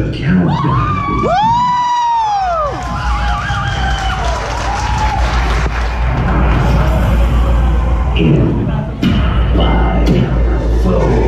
the countdown. Woo! In five, four,